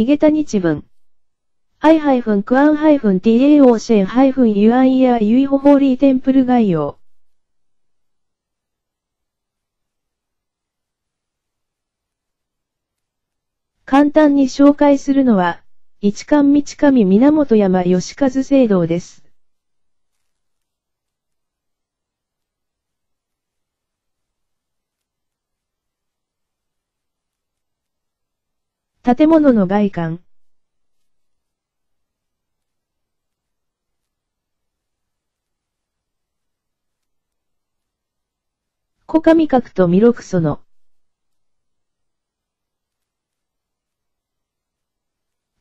井桁日文。i-kuan-tao-shen-yuan やユイホホーリーテンプル概要。簡単に紹介するのは、一貫道上源山義和聖堂です。建物の外観。小上角と弥勒その。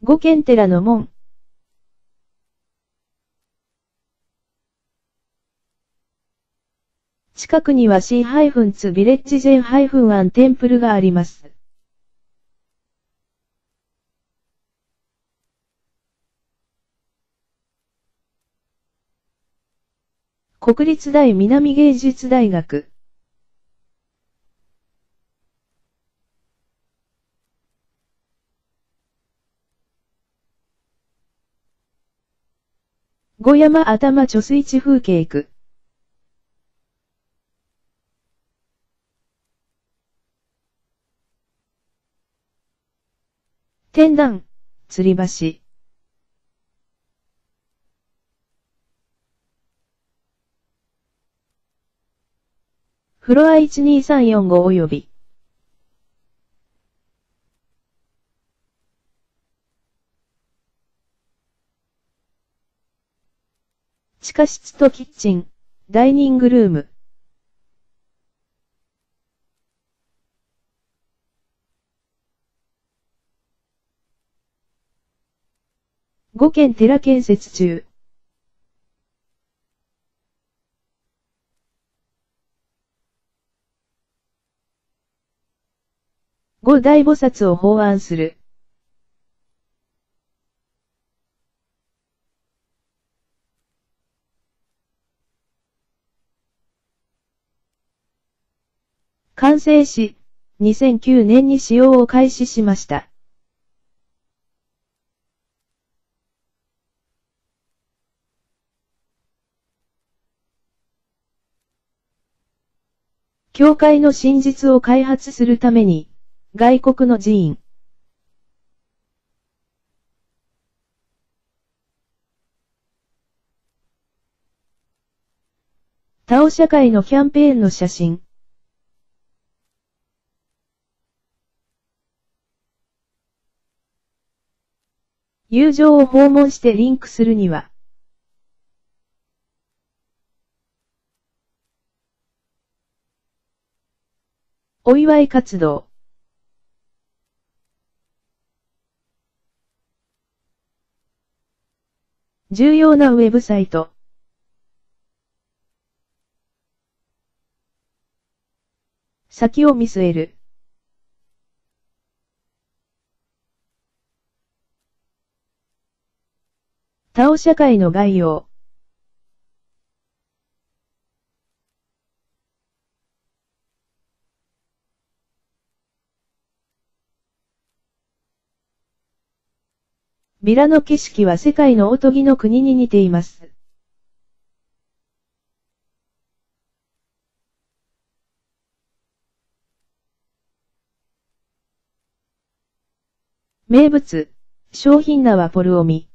五軒寺の門。近くには C-2 ビレッジジェン -1 テンプルがあります。国立大南芸術大学。五山頭貯水池風景区。天壇、吊り橋。フロア12345及び。地下室とキッチン、ダイニングルーム。5軒寺建設中。五大菩薩を法案する。完成し、2009年に使用を開始しました。教会の真実を開発するために、外国の寺院。タオ社会のキャンペーンの写真。友情を訪問してリンクするには、お祝い活動。重要なウェブサイト。先を見据える。タオ社会の概要。ビラの景色は世界のおとぎの国に似ています。名物、商品名はポルオミ。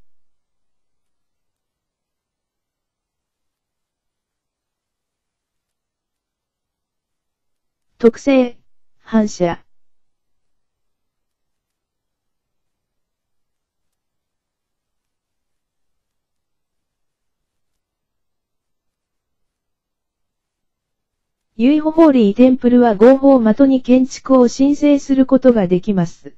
特性、反射。ユイホホーリーテンプルは合法的に建築を申請することができます。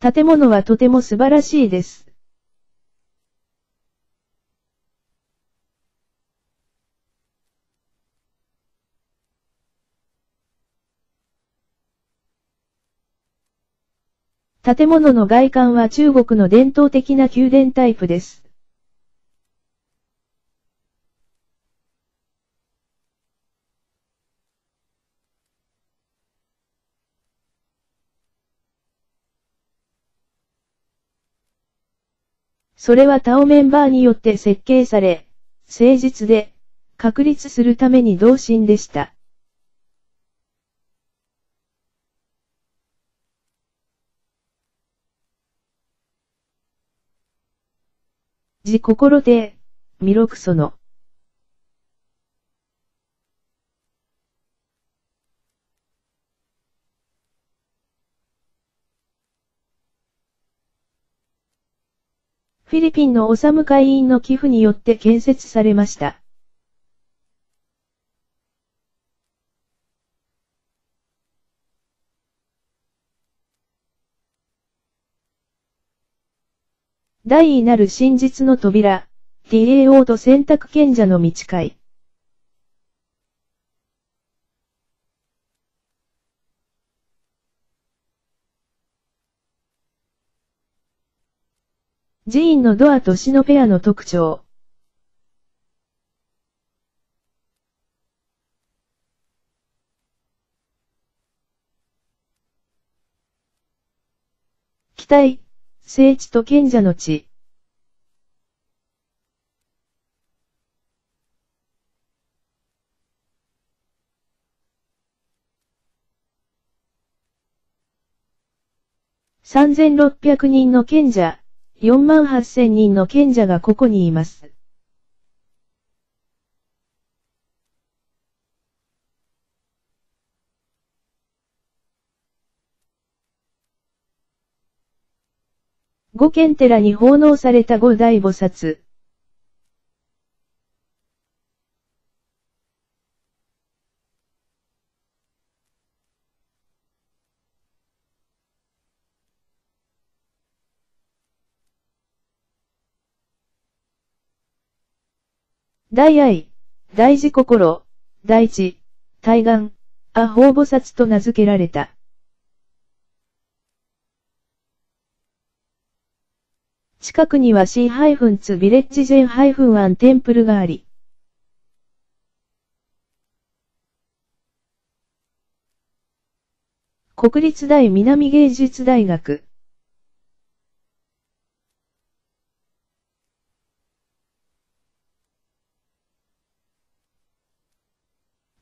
建物はとても素晴らしいです。建物の外観は中国の伝統的な宮殿タイプです。それはタオメンバーによって設計され、誠実で、確立するために同心でした。じ心で、弥勒その。フィリピンのオサム会員の寄付によって建設されました。大いなる真実の扉、DAO と選択賢者の道会。寺院のドアとシノペアの特徴。期待、聖地と賢者の地。3600人の賢者。4万8000人の賢者がここにいます。五賢寺に奉納された五大菩薩。大愛、大事心、大地、対岸、アホー菩薩と名付けられた。近くには C-2 ビレッジジェン -1 テンプルがあり、国立大南芸術大学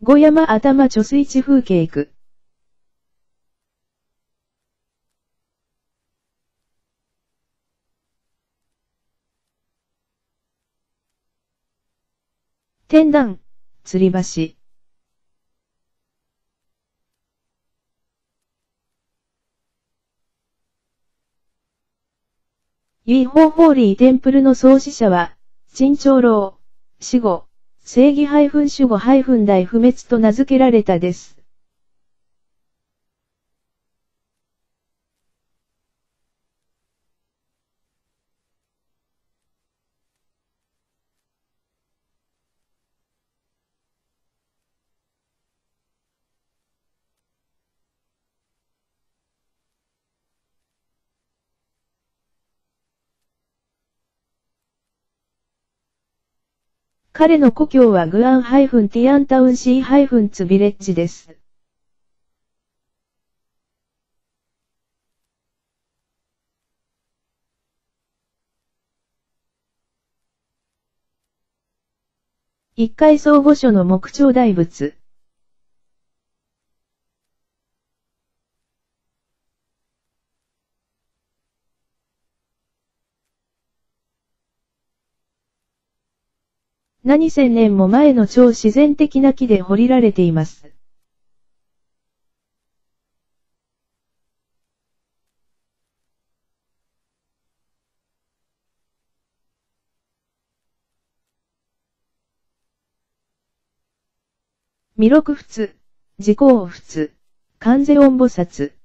五山頭貯水池風景区。天壇、吊り橋。ユイホーホーリーテンプルの創始者は、陳長老、死後、正義守護大不滅と名付けられたです。彼の故郷はグアンハイフン-ティアンタウンシーハイフンツビレッジです。一階相互所の木彫大仏。何千年も前の超自然的な木で掘りられています。弥勒仏、自公仏、観世音菩薩。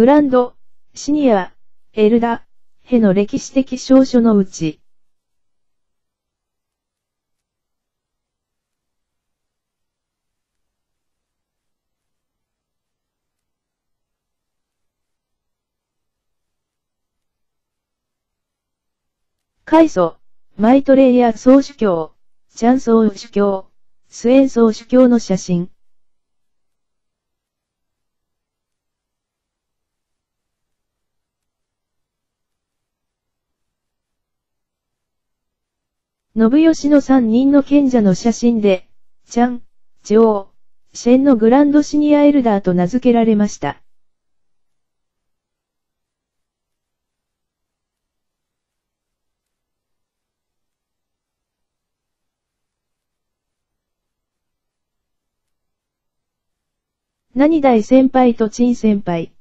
グランド、シニア、エルダ、への歴史的証書のうち、開祖、マイトレイヤー総主教、チャンソー主教、スエンソー主教の写真。信義の三人の賢者の写真で、チャン、チョウ、シェンのグランドシニアエルダーと名付けられました。何大先輩と陳先輩。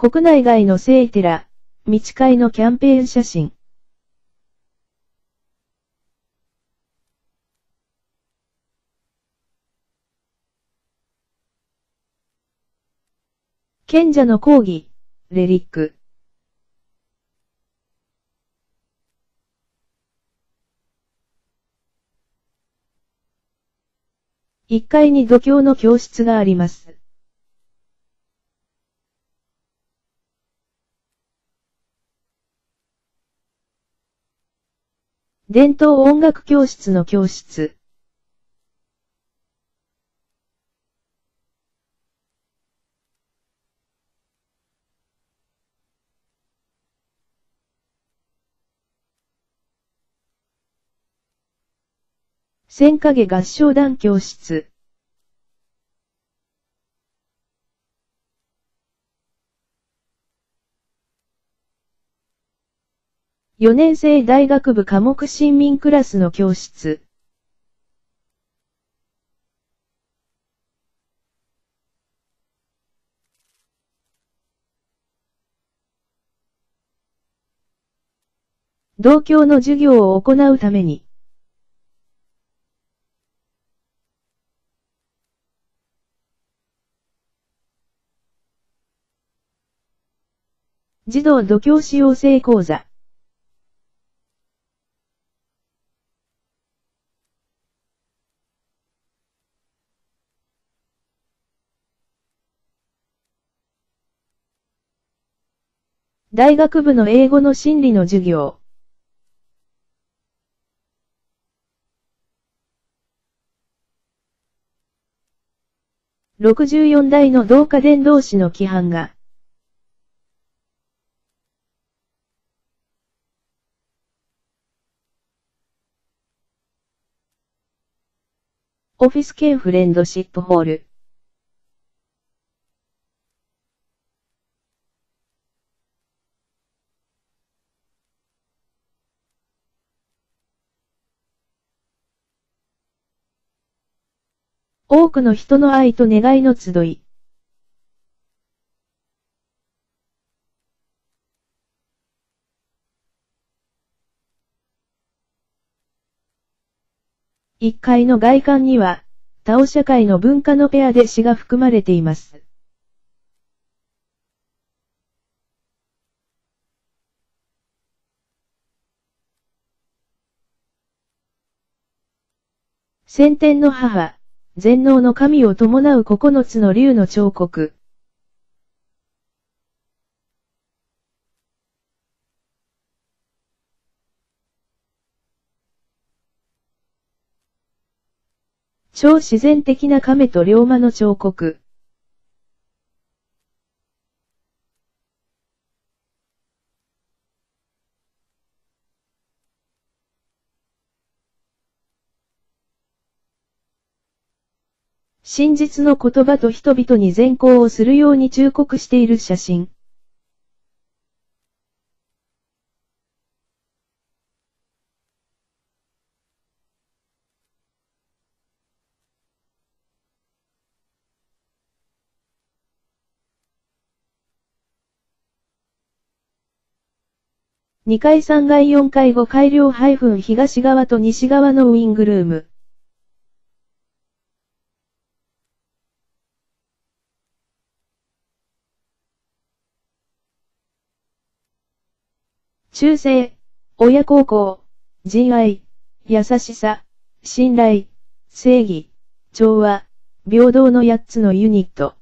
国内外の聖寺、道会のキャンペーン写真。賢者の講義、レリック。1階に度胸の教室があります。伝統音楽教室の教室。千影合唱団教室。4年生大学部科目新民クラスの教室。同教の授業を行うために。児童度胸使用性講座。大学部の英語の心理の授業。64台の同化電同士の規範が。オフィス系フレンドシップホール。多くの人の愛と願いの集い。一階の外観には、タオ社会の文化のペアで詩が含まれています。先天の母、全能の神を伴う九つの竜の彫刻。超自然的な亀と龍馬の彫刻。真実の言葉と人々に善行をするように忠告している写真。2階3階4階5階両東側と西側のウィングルーム。修正、親孝行、人愛、優しさ、信頼、正義、調和、平等の8つのユニット。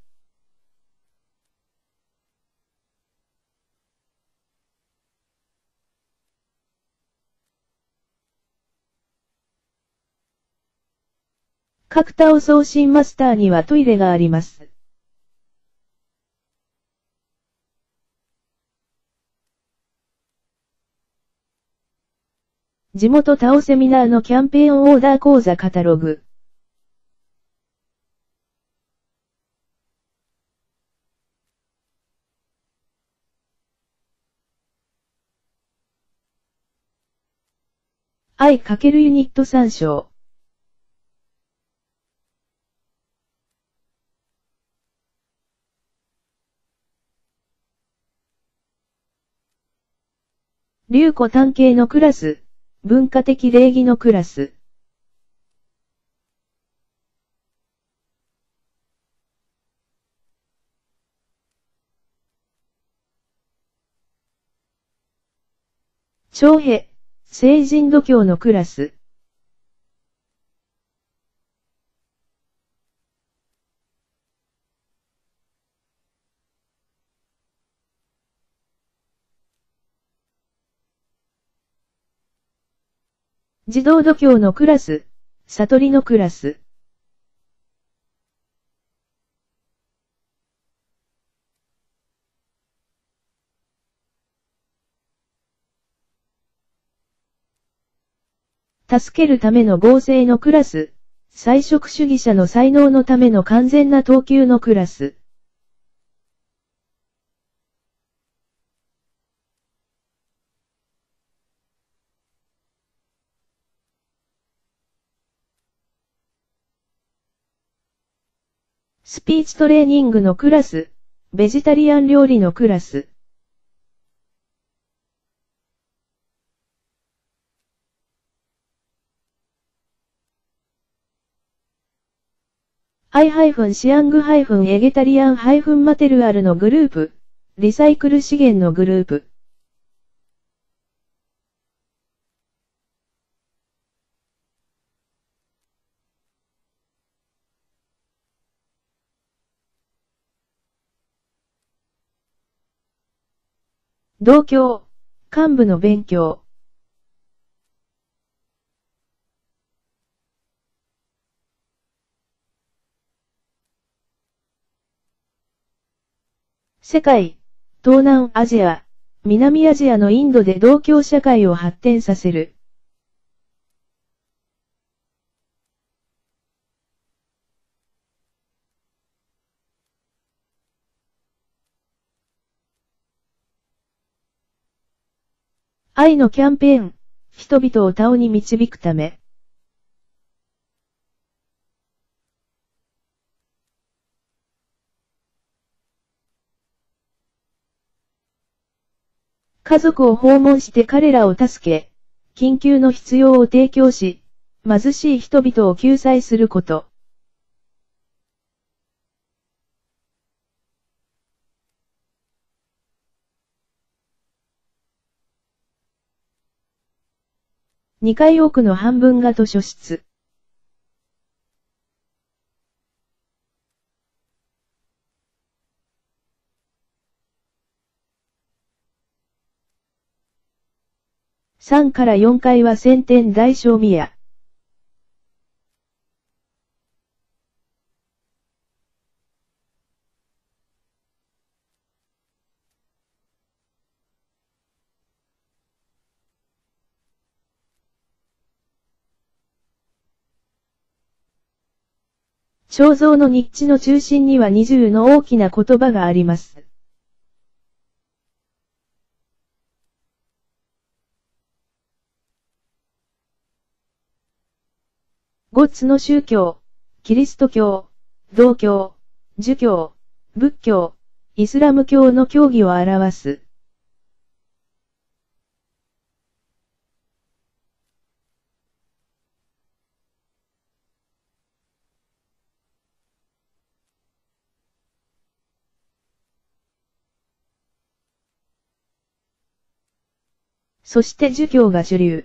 角田を送信マスターにはトイレがあります。地元タオセミナーのキャンペーンオーダー講座カタログ。愛かけるユニット参照。流子単形のクラス。文化的礼儀のクラス。長平、成人度胸のクラス。自動度胸のクラス、悟りのクラス。助けるための合成のクラス、菜食主義者の才能のための完全な等級のクラス。ピーチトレーニングのクラス、ベジタリアン料理のクラス。i- シアング-エゲタリアン-マテルアルのグループ、リサイクル資源のグループ。同郷、幹部の勉強。世界、東南アジア、南アジアのインドで同郷社会を発展させる。愛のキャンペーン、人々をタオに導くため。家族を訪問して彼らを助け、緊急の必要を提供し、貧しい人々を救済すること。2階奥の半分が図書室。3から4階は先天大正宮。肖像の日地の中心には二重の大きな言葉があります。五つの宗教、キリスト教、道教、儒教、仏教、イスラム教の教義を表す。そして儒教が主流。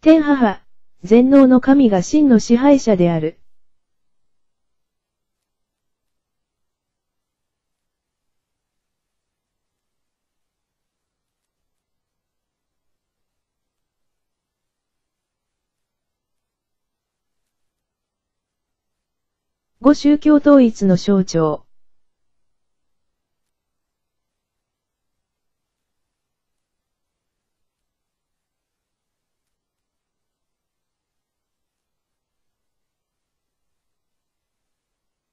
天母、全能の神が真の支配者である。五宗教統一の象徴。